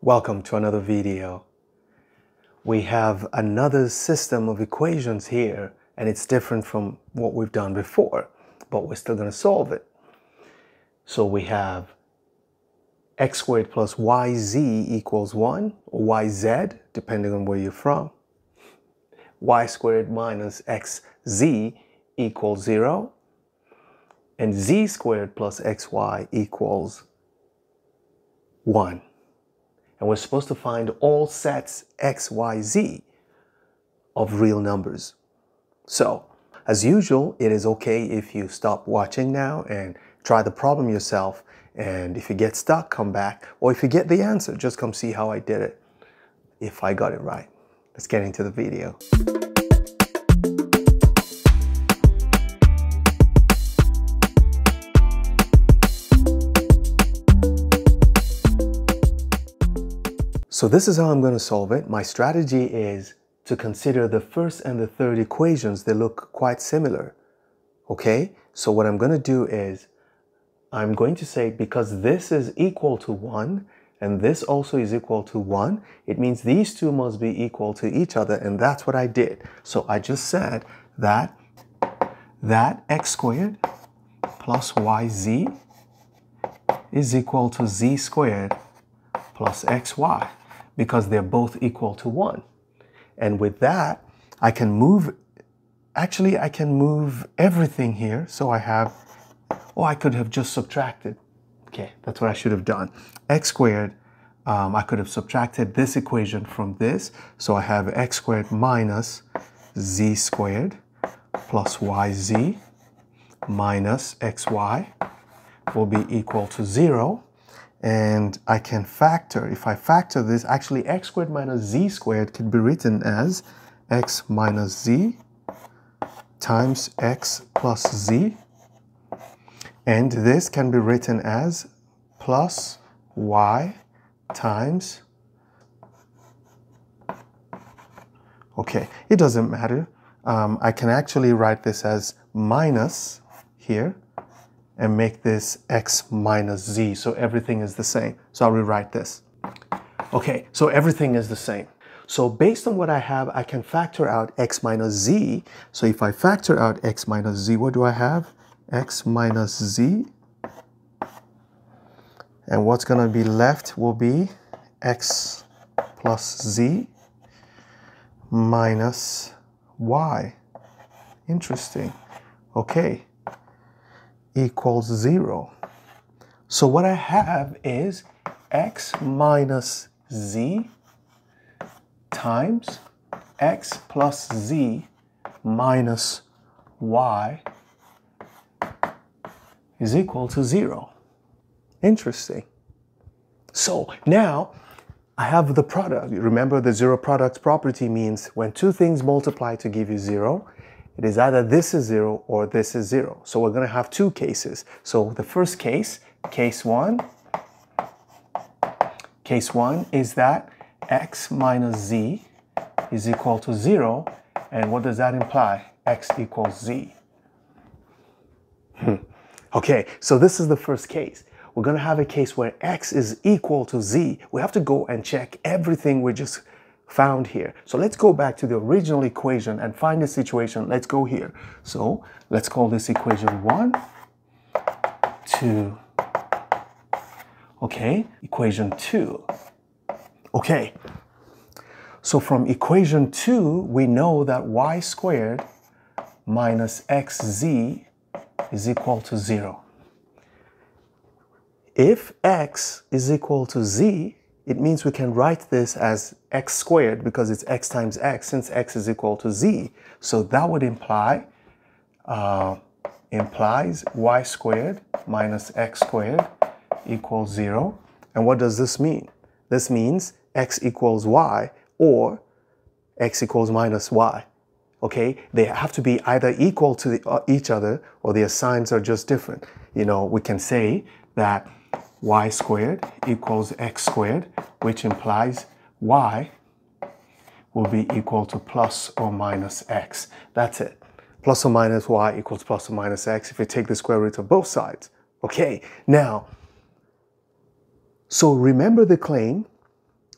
Welcome to another video. We have another system of equations here and it's different from what we've done before, but we're still going to solve it. So we have x squared plus yz equals 1 or yz depending on where you're from. y squared minus xz equals 0 and z squared plus xy equals 1 and we're supposed to find all sets x, y, z of real numbers. So, as usual, it is okay if you stop watching now and try the problem yourself. And if you get stuck, come back. Or if you get the answer, just come see how I did it, if I got it right. Let's get into the video. So this is how I'm going to solve it. My strategy is to consider the first and the third equations. They look quite similar. Okay? So what I'm going to do is I'm going to say because this is equal to 1 and this also is equal to 1, it means these two must be equal to each other and that's what I did. So I just said that that x squared plus yz is equal to z squared plus xy because they're both equal to 1. And with that, I can move, actually I can move everything here. So I have, oh, I could have just subtracted. Okay, that's what I should have done. x squared, um, I could have subtracted this equation from this. So I have x squared minus z squared plus yz minus xy will be equal to 0 and I can factor, if I factor this, actually x squared minus z squared can be written as x minus z times x plus z. And this can be written as plus y times, okay, it doesn't matter. Um, I can actually write this as minus here and make this x minus z. So everything is the same. So I'll rewrite this. Okay, so everything is the same. So based on what I have, I can factor out x minus z. So if I factor out x minus z, what do I have? x minus z. And what's going to be left will be x plus z minus y. Interesting. Okay equals 0. So what I have is x minus z times x plus z minus y is equal to 0. Interesting. So now I have the product. Remember the zero product property means when two things multiply to give you 0, it is either this is zero or this is zero. So we're going to have two cases. So the first case, case one, case one is that x minus z is equal to zero. And what does that imply? x equals z. Hmm. Okay, so this is the first case. We're going to have a case where x is equal to z. We have to go and check everything we just found here. So let's go back to the original equation and find the situation. Let's go here. So let's call this equation 1, 2, okay, equation 2. Okay, so from equation 2, we know that y squared minus xz is equal to 0. If x is equal to z, it means we can write this as x squared because it's x times x since x is equal to z. So that would imply uh, implies y squared minus x squared equals 0. And what does this mean? This means x equals y or x equals minus y. Okay, they have to be either equal to the, uh, each other or their signs are just different. You know, we can say that y squared equals x squared, which implies y will be equal to plus or minus x. That's it. Plus or minus y equals plus or minus x if you take the square root of both sides. Okay, now, so remember the claim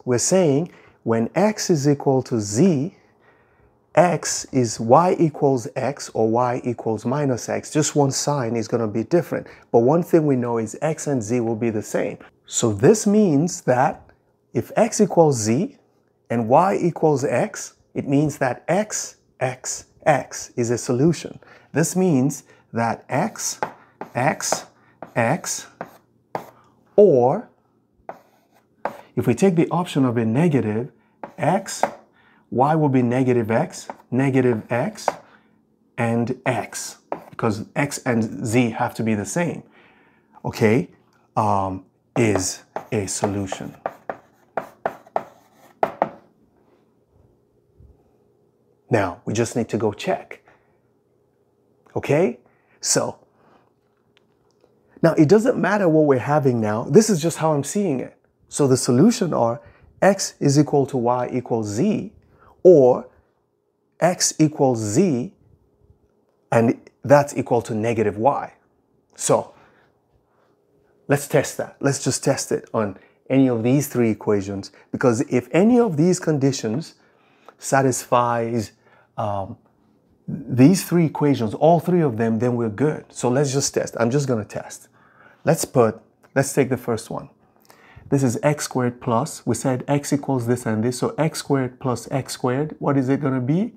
we're saying when x is equal to z, x is y equals x or y equals minus x. Just one sign is going to be different. But one thing we know is x and z will be the same. So this means that if x equals z and y equals x, it means that x, x, x is a solution. This means that x, x, x, or if we take the option of a negative, x, y will be negative x, negative x, and x, because x and z have to be the same, okay, um, is a solution. Now, we just need to go check. Okay? So, now it doesn't matter what we're having now. This is just how I'm seeing it. So the solution are x is equal to y equals z or x equals z and that's equal to negative y. So let's test that. Let's just test it on any of these three equations because if any of these conditions satisfies um, these three equations, all three of them, then we're good. So let's just test. I'm just going to test. Let's put, let's take the first one. This is x squared plus, we said x equals this and this, so x squared plus x squared, what is it going to be?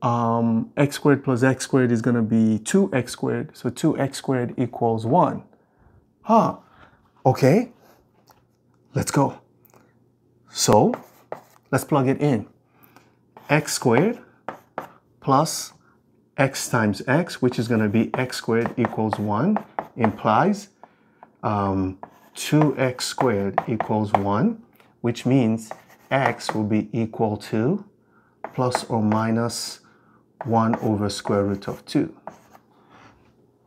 Um, x squared plus x squared is going to be 2x squared, so 2x squared equals 1. Huh, okay, let's go. So, let's plug it in. x squared plus x times x, which is going to be x squared equals 1, implies um, 2x squared equals 1, which means x will be equal to plus or minus 1 over square root of 2.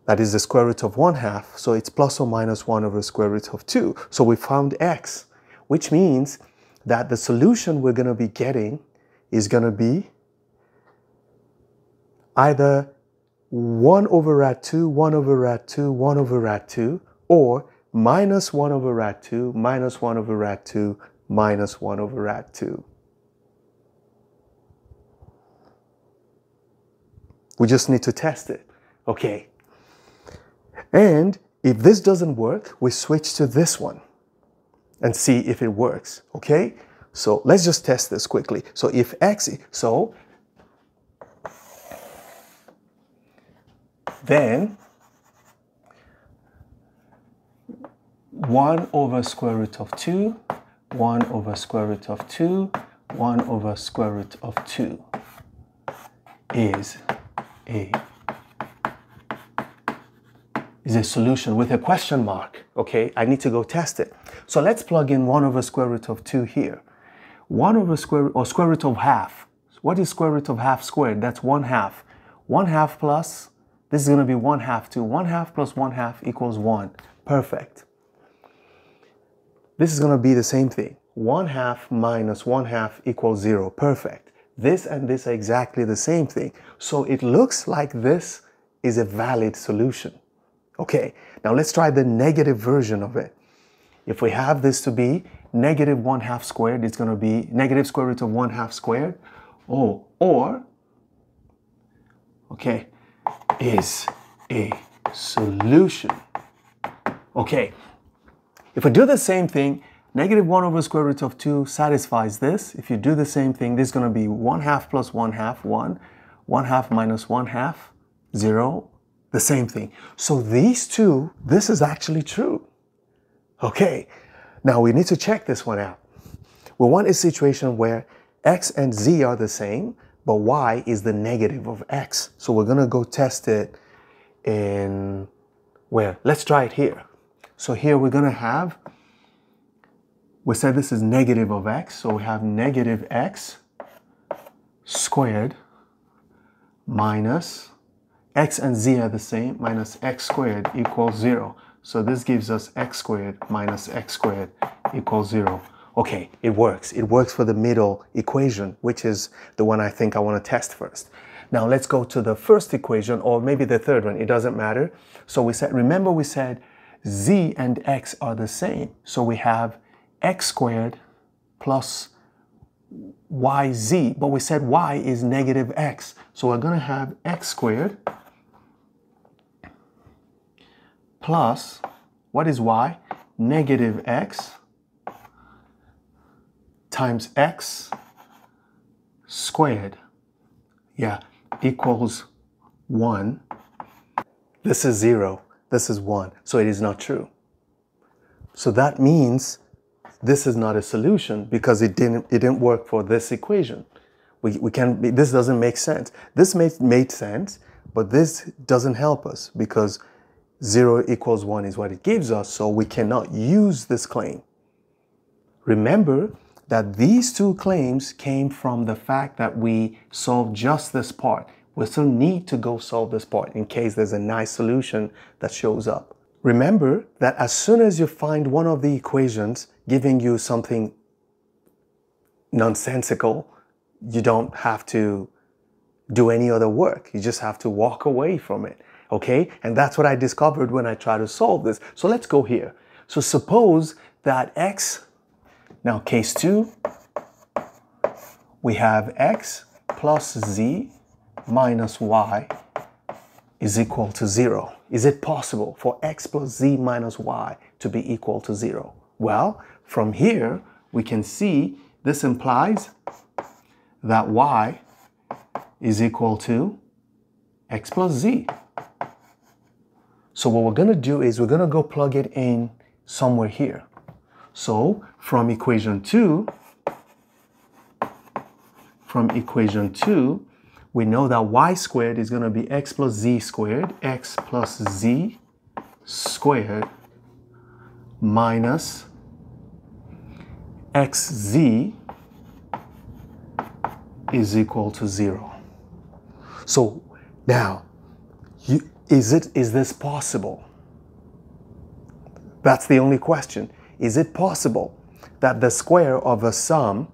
That is the square root of 1 half, so it's plus or minus 1 over square root of 2. So we found x, which means that the solution we're going to be getting is going to be either 1 over rad 2, 1 over rad 2, 1 over rad 2, or minus 1 over rad 2 minus 1 over rad 2 minus 1 over rad 2. We just need to test it. Okay. And if this doesn't work, we switch to this one and see if it works. Okay? So let's just test this quickly. So if x, so then 1 over square root of 2, 1 over square root of 2, 1 over square root of 2 is a is a solution with a question mark. Okay, I need to go test it. So let's plug in 1 over square root of 2 here. 1 over square or square root of half. What is square root of half squared? That's 1 half. 1 half plus, this is going to be 1 half 2. 1 half plus 1 half equals 1. Perfect. This is going to be the same thing. 1 half minus 1 half equals 0. Perfect. This and this are exactly the same thing. So it looks like this is a valid solution. Okay, now let's try the negative version of it. If we have this to be negative 1 half squared, it's going to be negative square root of 1 half squared. Oh, or, okay, is a solution. Okay, if we do the same thing, negative 1 over square root of 2 satisfies this. If you do the same thing, this is going to be 1 half plus 1 half, 1. 1 half minus 1 half, 0. The same thing. So these two, this is actually true. Okay, now we need to check this one out. We want a situation where x and z are the same, but y is the negative of x. So we're going to go test it in where? Let's try it here. So here we're going to have, we said this is negative of x, so we have negative x squared minus x and z are the same, minus x squared equals 0. So this gives us x squared minus x squared equals 0. Okay, it works. It works for the middle equation, which is the one I think I want to test first. Now let's go to the first equation, or maybe the third one. It doesn't matter. So we said, remember we said z and x are the same. So we have x squared plus yz, but we said y is negative x. So we're going to have x squared plus, what is y? Negative x times x squared. Yeah, equals 1. This is 0. This is 1. So it is not true. So that means this is not a solution because it didn't, it didn't work for this equation. We, we can, this doesn't make sense. This made, made sense, but this doesn't help us because 0 equals 1 is what it gives us, so we cannot use this claim. Remember that these two claims came from the fact that we solved just this part. We still need to go solve this part in case there's a nice solution that shows up. Remember that as soon as you find one of the equations giving you something nonsensical, you don't have to do any other work. You just have to walk away from it. Okay? And that's what I discovered when I tried to solve this. So let's go here. So suppose that x, now case two, we have x plus z minus y is equal to zero. Is it possible for x plus z minus y to be equal to zero? Well, from here, we can see this implies that y is equal to x plus z. So what we're going to do is we're going to go plug it in somewhere here. So from equation 2, from equation 2, we know that y squared is going to be x plus z squared, x plus z squared minus xz is equal to 0. So now, you, is, it, is this possible? That's the only question. Is it possible that the square of a sum,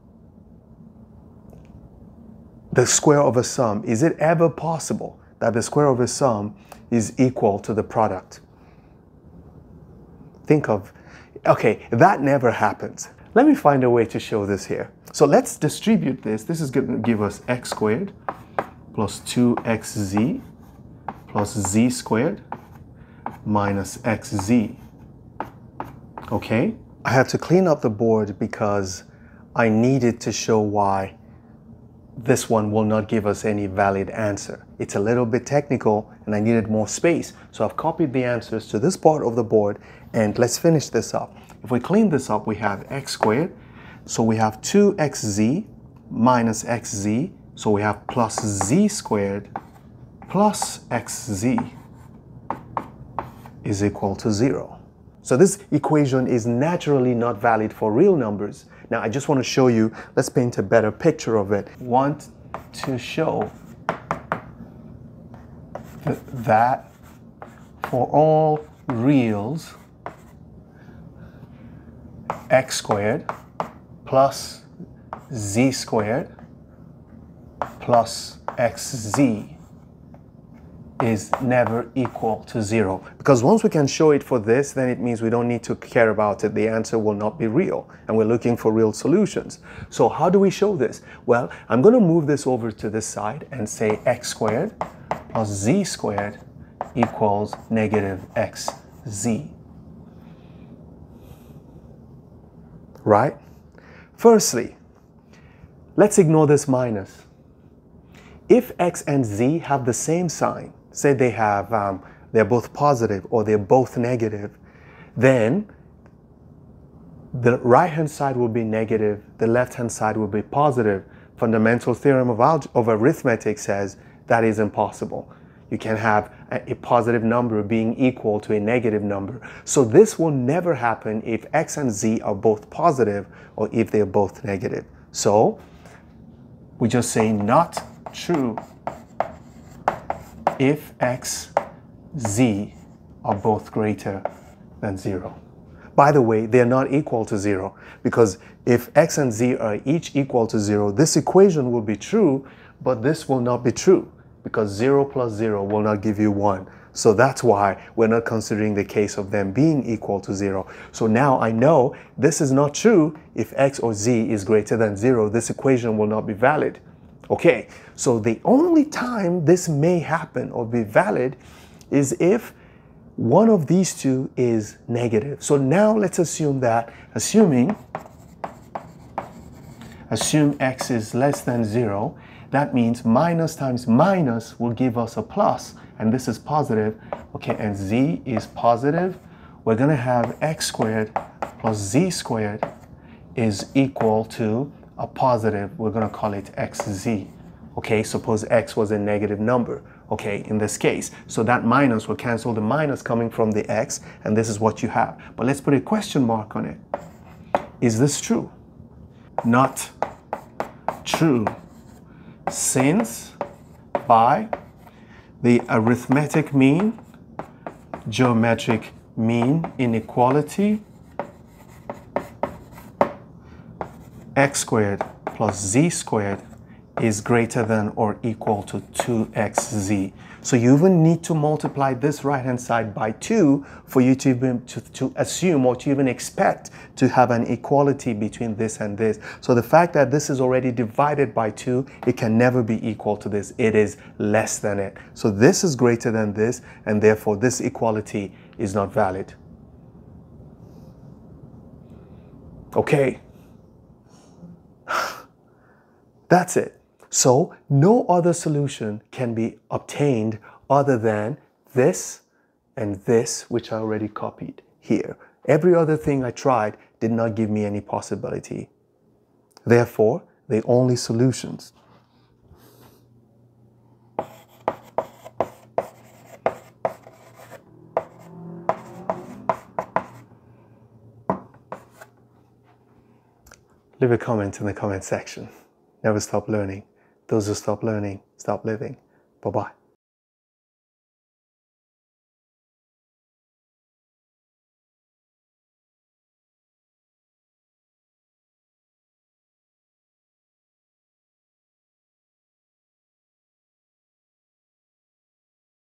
the square of a sum, is it ever possible that the square of a sum is equal to the product? Think of, okay, that never happens. Let me find a way to show this here. So let's distribute this. This is going to give us x squared plus 2xz plus z squared minus xz. Okay? I had to clean up the board because I needed to show why this one will not give us any valid answer. It's a little bit technical and I needed more space. So I've copied the answers to this part of the board and let's finish this up. If we clean this up, we have x squared. So we have 2xz minus xz. So we have plus z squared plus xz is equal to 0. So this equation is naturally not valid for real numbers. Now I just want to show you, let's paint a better picture of it. Want to show that for all reals, x squared plus z squared plus xz is never equal to zero. Because once we can show it for this, then it means we don't need to care about it. The answer will not be real. And we're looking for real solutions. So how do we show this? Well, I'm going to move this over to this side and say x squared plus z squared equals negative xz. Right? Firstly, let's ignore this minus. If x and z have the same sign, say they have, um, they're both positive or they're both negative, then the right hand side will be negative, the left hand side will be positive. Fundamental theorem of, of arithmetic says that is impossible. You can have a, a positive number being equal to a negative number. So this will never happen if x and z are both positive or if they're both negative. So we just say not true if x, z are both greater than 0. By the way, they're not equal to 0 because if x and z are each equal to 0, this equation will be true, but this will not be true because 0 plus 0 will not give you 1. So that's why we're not considering the case of them being equal to zero. So now I know this is not true if x or z is greater than zero. This equation will not be valid. Okay, so the only time this may happen or be valid is if one of these two is negative. So now let's assume that, assuming, assume x is less than zero, that means minus times minus will give us a plus, and this is positive. Okay, and z is positive. We're gonna have x squared plus z squared is equal to a positive, we're gonna call it xz. Okay, suppose x was a negative number, okay, in this case. So that minus will cancel the minus coming from the x, and this is what you have. But let's put a question mark on it. Is this true? Not true since by the arithmetic mean, geometric mean inequality, x squared plus z squared is greater than or equal to 2xz. So you even need to multiply this right hand side by 2 for you to, even, to, to assume or to even expect to have an equality between this and this. So the fact that this is already divided by 2, it can never be equal to this. It is less than it. So this is greater than this and therefore this equality is not valid. Okay. That's it. So no other solution can be obtained other than this and this, which I already copied here. Every other thing I tried did not give me any possibility. Therefore, the only solutions. Leave a comment in the comment section. Never stop learning. Those who stop learning, stop living. Bye bye.